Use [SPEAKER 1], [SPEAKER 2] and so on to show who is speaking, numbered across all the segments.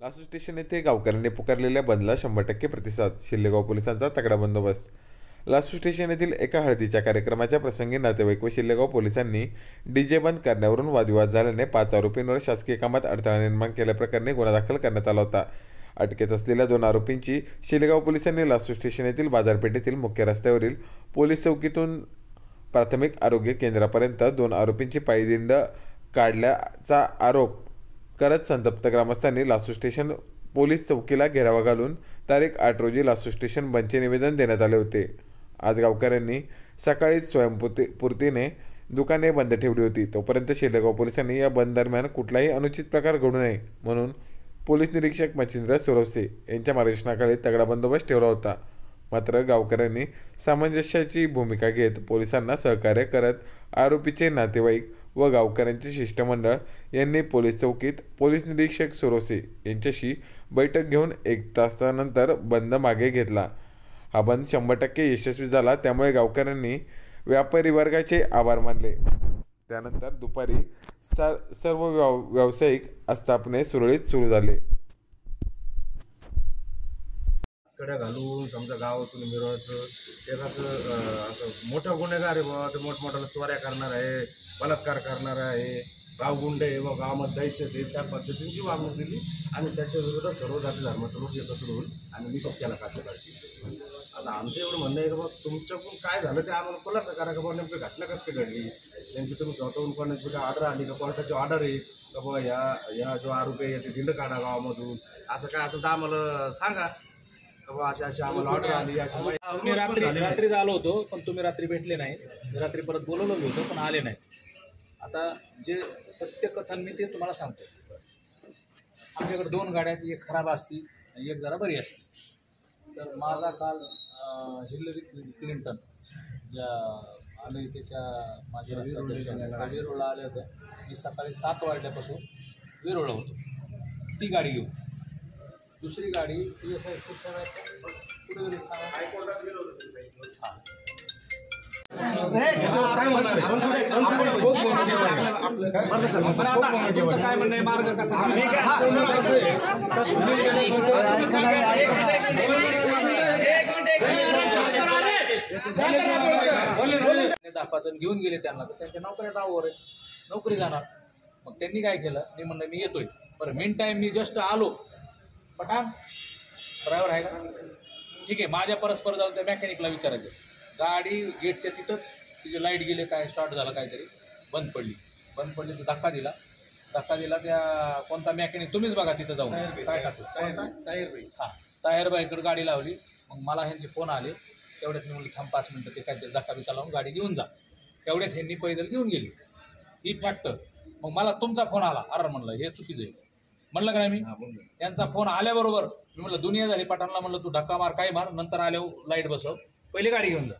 [SPEAKER 1] लासू station येथे गावकऱ्यांनी पुकारलेल्या बंदला शंभर टक्के प्रतिसाद. शिल्लेगाव पोलिसांचा तगडा बंदोबस्त. लासू स्टेशन येथील एका हळदीच्या कार्यक्रमाच्या प्रसंगी नातेवाईक व शिल्लेगाव पोलिसांनी डीजे बंद करण्यावरून वादविवाद झाल्याने पाच आरोपींवर शासकीय कामात अडथळा निर्माण केल्याप्रकरणी गुन्हा दाखल करण्यात आला होता. अटकेत असलेल्या दोन आरोपींची शिलेगाव पोलिसांनी लासू स्टेशन येथील बाजारपेठेतील मुख्य रस्त्यावरील पोलीस चौकीतून प्राथमिक आरोग्य केंद्रापर्यंत दोन आरोपींची पायदिंड काढल्याचा आरोप करत संतप्त ग्रामस्थांनी लासू स्टेशन पोलीस चौकीला घेरावा घालून तारीख आठ रोजी लासू स्टेशन बंदचे निवेदन देण्यात आले होते. आज गावकऱ्यांनी सकाळीच स्वयंपूर्ती दुकाने बंद ठेवली होती. तोपर्यंत शेलेगाव पोलिसांनी या बंद दरम्यान कुठलाही अनुचित प्रकार घडू नये म्हणून पोलीस निरीक्षक मच्छिंद्र सुरवसे यांच्या मार्गदर्शनाखाली तगडा बंदोबस्त ठेवला होता. मात्र गावकऱ्यांनी सामंजस्याची भूमिका घेत पोलिसांना सहकार्य करत आरोपीचे नातेवाईक व गावकऱ्यांचे शिष्टमंडळ यांनी पोलीस चौकीत पोलीस निरीक्षक सोरोसे यांच्याशी बैठक घेऊन एक तासानंतर बंद मागे घेतला. हा बंद शंभर टक्के यशस्वी झाला त्यामुळे गावकऱ्यांनी व्यापारी वर्गाचे आभार मानले. त्यानंतर दुपारी सा सर्व व्याव व्यावसायिक आस्थापने सुरळीत सुरू झाले.
[SPEAKER 2] कड्या घालून समजा गावातून मिरवायचं एक असं असं मोठा गुन्हेगार आहे बाबा ते मोठमोठ्याला चोऱ्या करणार आहे बलात्कार करणार आहे. गावगुंड आहे व गावामध्ये दहशत आहे त्या पद्धतींची वागणूक दिली आणि त्याच्या विरुद्ध सर्व जाती धर्माचे लोक एकत्र होऊन आणि निषेध केला काढली आता आमचं एवढं म्हणणं आहे की बाबा तुमच्याकडून काय झालं ते आम्हाला खुलासा करा का बाबा नेमकी घटना कसं काय घडली? नेमकी तुम्ही स्वतःहून कोणाची काय ऑर्डर आली का? कोर्टाची ऑर्डर आहे का बाबा ह्या ह्या जो आरोपी आहे याचे दिंड काढा गावामधून. असं काय असेल तर आम्हाला सांगा. अशी अशी आम्हाला ऑर्डर आली अशी माहिती-
[SPEAKER 3] तुम्ही रात्री रात्रीच आलो होतो पण तुम्ही रात्री भेटले नाही. रात्री परत बोलवलं होतं पण आले नाही. आता जे सत्य कथन मी ते तुम्हाला सांगतो. आमच्याकडे दोन गाड्या एक खराब असती एक जरा बरी असते तर माझा काल हिलरी क्लि- क्लिंटन ज्या अमेरिकेच्या माझे वेरूळला आले होते मी सकाळी सात वाजल्यापासून वेरूळला होतो. ती गाडी घेऊन. दुसरी गाडी टी एस आय सिक्स कुठे गेली सांगा काय म्हणणं मार्ग कसा दहा पाच जण घेऊन गेले त्यांना. तर त्यांच्या नोकऱ्या नावावर आहे नोकरी जाणार. मग त्यांनी काय केलं? मी म्हणलं मी येतोय. बरं मेन टाईम मी जस्ट आलो. पठाण ड्रायव्हर आहे का? ठीक आहे माझ्या परस्पर जाऊन त्या मेकॅनिकला विचारायचं. गाडी गेटच्या तिथंच तिचे लाइट गेले काय शॉर्ट झाला काहीतरी बंद पडली. बंद पडली तर धक्का दिला. धक्का दिला त्या कोणता मेकॅनिक तुम्हीच बघा तिथं जाऊन. काय टाकलं टायर बाई हां टायर बाईकडे गाडी लावली. मग मला ह्यांचे फोन आले. तेवढ्यात मी म्हणलं थांब पाच मिनटं ते काहीतरी धक्का बिक्का लावून गाडी घेऊन जा. तेवढ्यात ह्यांनी पैदल घेऊन गेली. ही फॅक्ट मग मला तुमचा फोन आला. अरे म्हणलं हे चुकीचं आहे. म्हणलं का नाही मी? त्यांचा फोन आल्याबरोबर मी म्हणलं दुनिया झाली पठाणला म्हणलं तू धक्का मार काय मार? नंतर आल्यावर लाइट बसव. पहिली गाडी घेऊन जा.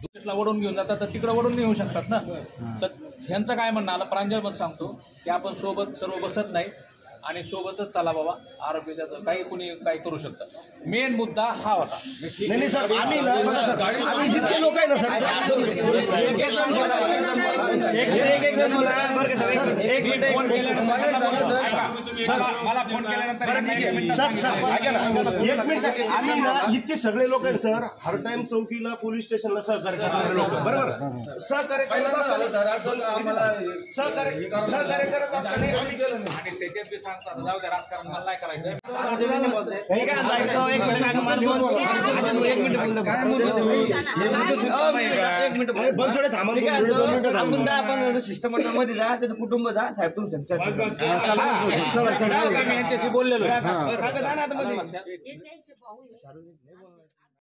[SPEAKER 3] दुसऱ्याला वडून घेऊन जातात तर तिकडं वडून येऊ शकतात ना. तर ह्यांचं काय म्हणणं आलं प्रांजळ मत सांगतो की आपण सोबत सर्व बसत नाही आणि सोबतच चला बाबा आरोपीचा तर काही कुणी काही करू शकतं. मेन मुद्दा हा होता.
[SPEAKER 4] आम्ही एक मिनिट
[SPEAKER 3] मला फोन केल्यानंतर
[SPEAKER 4] एक आम्ही ना इतके सगळे लोक आहेत सर. हर टाइम चौकीला पोलीस स्टेशनला सहकार्य करणारे लोक. बरोबर? सहकार्य करत असताना सहकार्य सहकार्य करत असताना
[SPEAKER 3] आणि त्याच्यात बी सांगतात जाऊ द्या राजकारण मला नाही करायचं.
[SPEAKER 4] एक मिनिट बनसोडे थांबा दोन मिनिटं,
[SPEAKER 5] शिष्टमंडळामध्ये जा त्याचं कुटुंब जा. साहेब तुमचं
[SPEAKER 3] मी यांच्याशी बोललेलो? आहे.
[SPEAKER 5] जा ना आता मध्ये.
[SPEAKER 6] हे. त्यांचे भाऊ आहे.